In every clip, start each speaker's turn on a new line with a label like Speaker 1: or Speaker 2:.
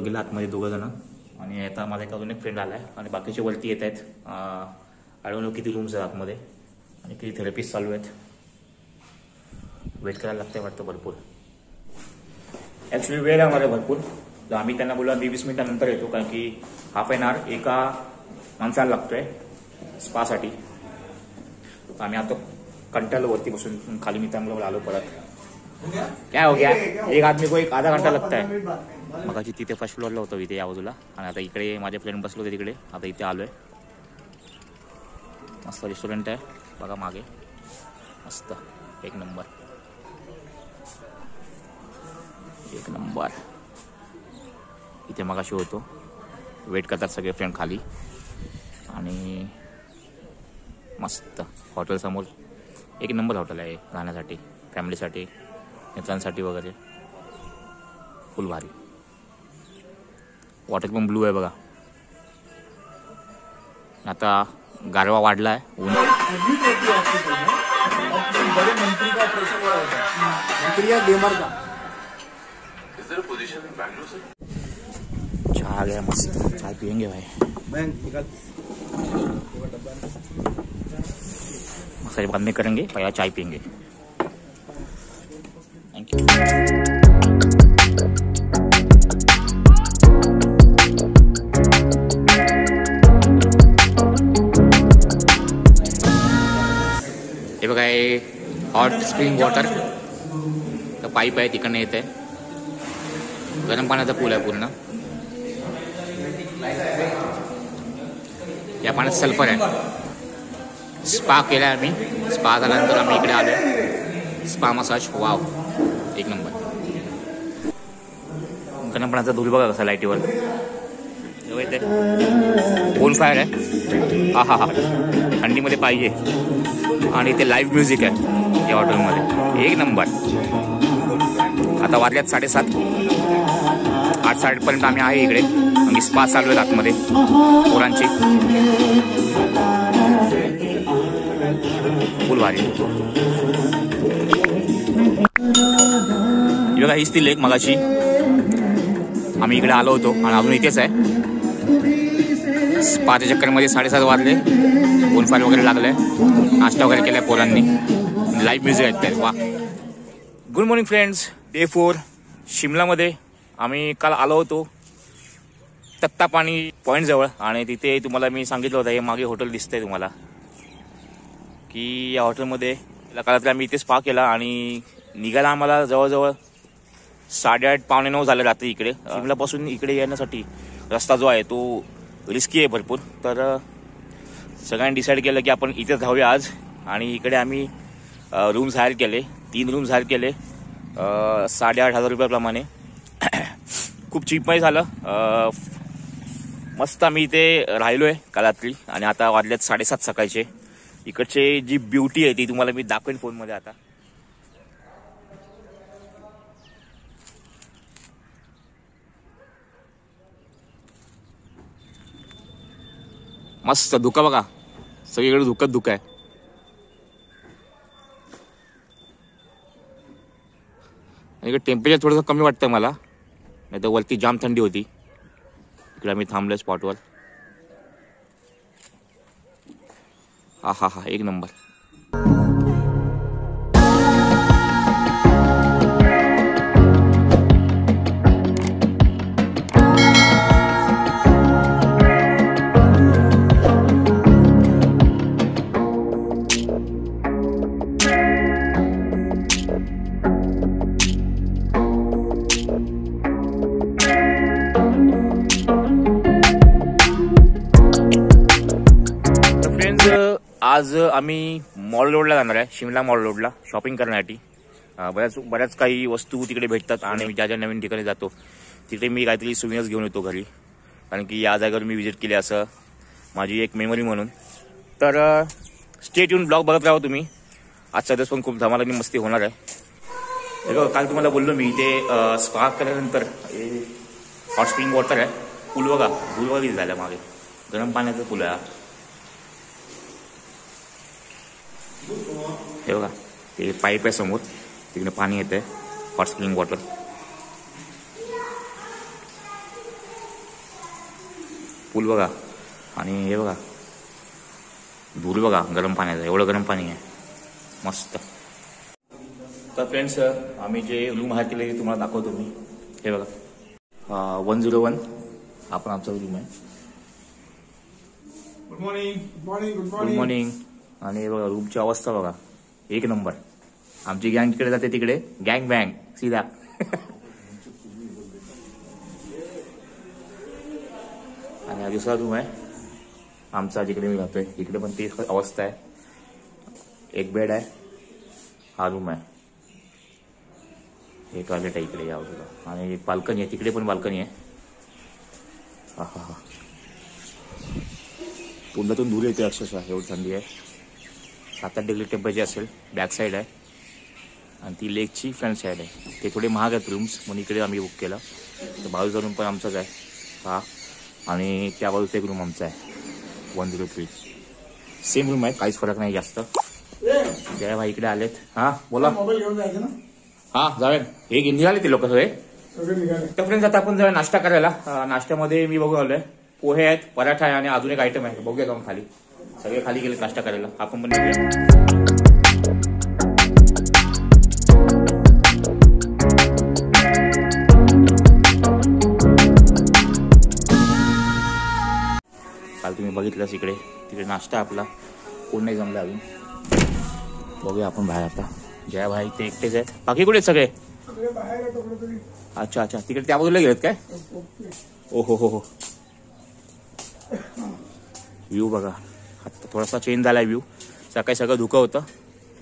Speaker 1: गेला आतमध्ये दोघं जण. आणि आता माझा एक अजून एक फ्रेंड आलाय. आणि बाकीचे वरती येत आहेत. आढळून किती रूम्स आहेत आतमध्ये. आणि किती थेरपीज चालू आहेत. वेट करायला लागतंय वाटतं भरपूर. ॲक्च्युली वेळ आहे आम्हाला भरपूर. तर आम्ही त्यांना बोललो आम्ही वीस मिनिटानंतर येतो कारण की हाफ एन आवर एका माणसाला लागतोय स्पासाठी तर आम्ही आता कंटाळलो वरती बसून. खाली मी त्यामुळे आलो परत. काय हो गया? एक आदमी को एक आधा घंटा लगता है. मगाशी तिथे फर्स्ट फ्लोअरला होतो इथे या बाजूला आणि आता इकडे माझ्या फ्रेंड बसलो होते तिकडे. आता इथे आलोय. मस्त रेस्टॉरंट आहे. बघा मागे. मस्त. एक नंबर एक नंबर इथे मगाशी होतो. वेट करतात सगळे फ्रेंड खाली. आणि मस्त. हॉटेलसमोर एक नंबर हॉटेल आहे राहण्यासाठी फॅमिलीसाठी मित्रांसाठी वगैरे. फुल भारी वॉटर पण ब्लू आहे बघा आता गारवा वाढला आहे ऊन
Speaker 2: एडमिट होती हॉस्पिटल में और किसी बड़े मंत्री का ऑपरेशन हुआ होता मंत्री या डेमर का
Speaker 1: चहा आ गया मस्त चाय पियेंगे भाई
Speaker 2: बैंक निकाल
Speaker 1: मसाले बाद में करेंगे पहला चाय पियेंगे thank you hot spring water तर पाईप आहे तिकडनं येत आहे गरम पाण्याचा पूल आहे पूर्ण. या पाण्यात सल्फर आहे. स्पा केला आम्ही. स्पा झाल्यानंतर आम्ही इकडे आलो स्पा मसाज वाव एक नंबर गरम पाण्याचा धूल बघा कसा लाईटीवर बोन फायर आहे हा हा हा थंडीमध्ये पाहिजे. आणि ते लाईव्ह म्युझिक आहे. या हॉटेलमध्ये. एक नंबर. आता वाजल्यात साडेसात. आठ साडेपर्यंत आम्ही आहे इकडे. आम्ही स्पा चालू आहेत आतमध्ये. पोरांची. फुल भारी. बघा हीच ती लेक मगाशी. आम्ही इकडे आलो होतो. आणि अजून इथेच आहे. स्पाच्या चक्करमध्ये साडेसात वाजले. बोनफायर वगैरे लागले नाश्ता वगैरे केलाय पोरांनी. लाईव्ह म्युझिक ऐकतायत. वा. Good morning friends day four शिमलामध्ये आम्ही काल आलो होतो तत्तापाणी पॉईंट जवळ. आणि तिथे तुम्हाला मी सांगितलं होतं हे मागे हॉटेल दिसतंय तुम्हाला. की या हॉटेलमध्ये काल आम्ही इथे स्पा केला आणि निघायला आम्हाला जवळजवळ साडेआठ पावणे नऊ झाले रात्री इकडे. शिमलापासून इकडे येण्यासाठी रस्ता जो आहे तो रिस्की आहे भरपूर. तर सगळ्यांनी डिसाईड केलं की आपण इथेच धावूया आज. आणि इकडे आम्ही रूम्स हायर केले. तीन रूम्स हायर केले. साडेआठ हजार रुपयाप्रमाणे. खूप चीपमध्ये झालं. मस्त आम्ही इथे राहिलो काल रात्री. आणि आता वाजल्यात साडेसात सकाळचे. इकडचे जी ब्युटी आहे ती तुम्हाला मी दाखवेन फोनमध्ये आता. मस्त धुका बघा. सगळीकडे धुकत धुका आहे. इकडे टेम्परेचर थोडंसं कमी वाटतं मला. नाही तर वरती जाम थंडी होती. इकडे आम्ही थांबलो स्पॉटवर हा हा हा एक नंबर. आज आम्ही मॉल रोडला जाणार आहे शिमला मॉल रोडला शॉपिंग करण्यासाठी. बऱ्याच बऱ्याच काही वस्तू तिकडे भेटतात आणि ज्या ज्या नवीन ठिकाणी जातो तिकडे मी काहीतरी सुविधाच घेऊन येतो घरी. कारण की या जागेवर मी विजिट केली असं माझी एक मेमरी म्हणून. तर स्टेट येऊन ब्लॉग बघत राहा तुम्ही. आजचा दिवस पण खूप धमाल आणि मस्ती होणार आहे. काल तुम्हाला बोललो मी इथे स्पा केल्यानंतर हॉट स्प्रिंग वॉटर आहे. पूल बघा पूल बघा झालं मागे. गरम पाण्याचं पूल आहे हा. बघा ते पाईप आहे समोर. तिकडे पाणी येत आहे हॉट स्प्रिंग वॉटर पूल बघा. आणि हे बघा. धूर बघा. गरम पाण्याचा. एवढं गरम पाणी आहे. मस्त. तर फ्रेंड्स आम्ही जे रूम आहे ते तुम्हाला दाखवतो मी. हे बघा. वन झिरो वन आपण आमचा रूम आहे.
Speaker 2: Good morning
Speaker 3: morning good
Speaker 1: good
Speaker 3: morning
Speaker 1: morning आणि हे बघा रूमची अवस्था बघा. एक नंबर. आमची गँग तिकडे जाते तिकडे गँग बँग सीधा. आणि हा दुसरा रूम आहे. आमचा जिकडे मी राहतोय इकडे पण तीच अवस्था आहे. एक बेड आहे. हा रूम आहे. हे टॉयलेट आहे इकडे या बाजूला. आणि एक बाल्कनी आहे. तिकडे पण बाल्कनी आहे. हा हा हा तोंडातून दूर येते अक्षरशः एवढी थंडी आहे. सात आठ डिग्री टेम्परेचर असेल बॅक साईड आहे. आणि ती लेकची फ्रंट साईड आहे. ते थोडे महाग आहेत रूम्स म्हणून इकडे आम्ही बुक केलं. तर बाजूचा रूम पण आमचाच आहे. हा. आणि त्या बाजूचा एक रूम आमचा आहे. One zero three same room आहे काहीच फरक नाही जास्त. जय भाई इकडे आलेत. हा बोला.
Speaker 3: मोबाईल घेऊन जायचं ना?
Speaker 1: हा जाऊया. हे गे- निघाले ते लोक सगळे. तर फ्रेंड्स आता आपण जाऊया नाश्ता करायला. नाश्त्यामध्ये मी बघून आलोय. पोहे आहेत पराठा आहे आणि अजून एक आयटम आहे. बघूया जाऊन खाली. सगळे खाली गेले नाश्ता करायला. आपण पण निघूया. काल तुम्ही बघितलंच इकडे. तिकडे नाश्ता आपला. कोण नाही जमला अजून. बघूया आपण बाहेर आता. जया भाई ते एकटेच आहेत. बाकी कुठे आहेत सगळे? अच्छा अच्छा. तिकडे त्या बाजूला गेलेत काय?
Speaker 3: ओके
Speaker 1: ओ हो हो हो. व्ह्यू बघा. थोडासा चेंज झालाय व्ह्यू सकाळी सगळं धुकं होतं.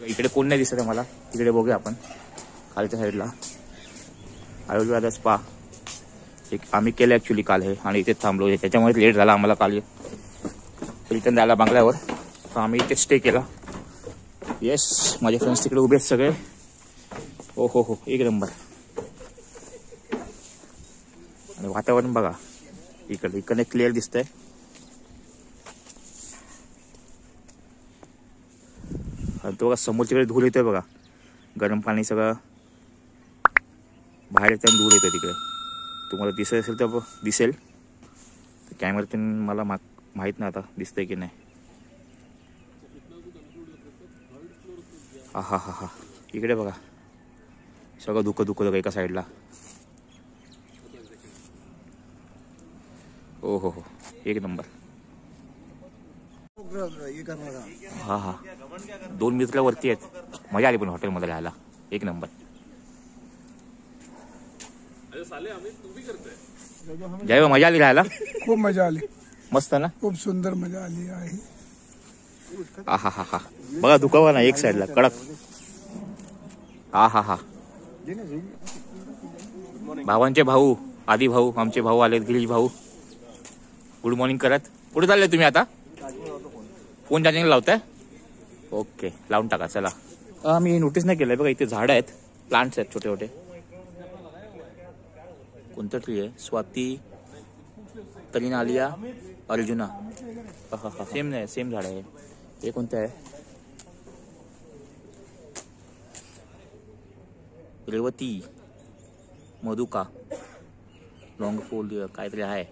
Speaker 1: इकडे कोण नाही दिसत आहे मला. तिकडे बघूया आपण. खालच्या साईडला आयुर्वेदा स्पा एक आम्ही केलं ॲक्च्युली काल हे. आणि इथेच थांबलो. त्याच्यामुळे लेट झाला आम्हाला काल रिटर्न जायला बांगल्यावर. तर आम्ही इथे स्टे केला. येस माझे फ्रेंड्स तिकडे उभे आहेत सगळे. ओ हो हो. एक नंबर आणि वातावरण बघा. इकडे इकडे क्लिअर दिसतंय. तो बघा समोरच्याकडे धूर येतोय बघा. गरम पाणी सगळं. बाहेर येतं धूर येतं तिकडे. तुम्हाला दिसत असेल तर दिसेल. दिसेल कॅमेऱ्यातून मला मा माहीत नाही आता दिसतंय की नाही. हा हा हा हा इकडे बघा. सगळं धुकं धुकं बघा एका साईडला हो हो हो एक नंबर. हा हा. दोन मित्र वरती आहेत. मजा आली पण हॉटेलमध्ये राहायला. एक नंबर. जय बा, मजा आली राहायला?
Speaker 3: खूप मजा आली.
Speaker 1: मस्त ना?
Speaker 3: खूप सुंदर मजा आली आहे.
Speaker 1: हा हा हा हा. बघा दुखावा ना एक साईडला कडक. हा हा हा. भावांचे भाऊ आधी भाऊ आमचे भाऊ आलेत गिरीश भाऊ. गुड मॉर्निंग करत. कुठे चालले तुम्ही आता? Phone charging लावताय? ओके लावून टाका चला. मी नोटीस नाही केलंय बघा इथे झाड आहेत. प्लांट्स आहेत छोटे छोटे कोणतं ट्री आहे? स्वाती तरीन आलिया अर्जुना. सेम नाही सेम झाड आहे. हे कोणतं आहे? रेवती मधुका लॉंग फोल काहीतरी आहे.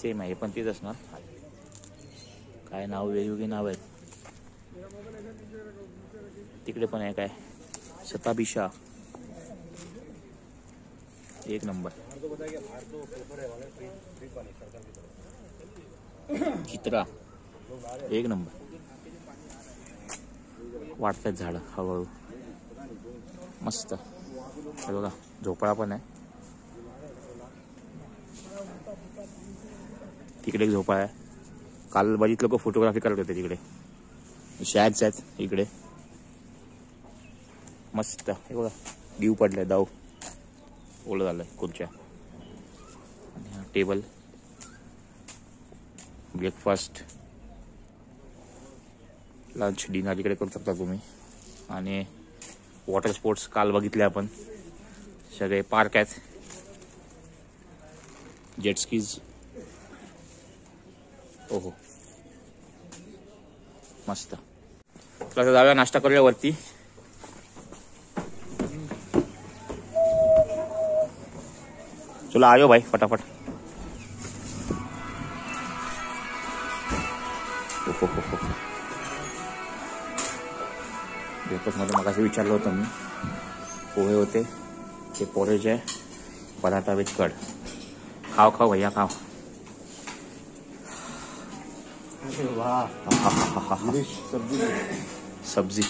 Speaker 1: सेम आहे पण तेच असणार. काय नाव वेगवेगळी नाव आहेत. तिकडे पण आहे काय? शताभिषा एक नंबर. चित्रा एक नंबर. वाटतात झाडं हळूहळू. मस्त. हे बघा झोपळा पण आहे. तिकडे एक झोपाळा आहे. काल बघितलं लोक फोटोग्राफी करत होते तिकडे. शॅग्स आहेत इकडे. मस्त. हे बघा ड्यू पडलाय दाऊ ओलं झालंय खुर्च्या. आणि हा टेबल ब्रेकफास्ट लंच डिनर इकडे करू शकता तुम्ही. आणि वॉटर स्पोर्ट्स काल बघितले आपण. सगळे पार्क आहेत. जेटस्कीज ओहो मस्त चला जाऊया नाश्ता करूया वरती चला आयो भाई फटाफट ब्रेकफास्टमध्ये मग विचारलं होतं मी पोहे होते ते पोरेज आहे पराठा विथ कड खाव खाव भैया खाव
Speaker 2: वा सब्जी
Speaker 1: सब्जी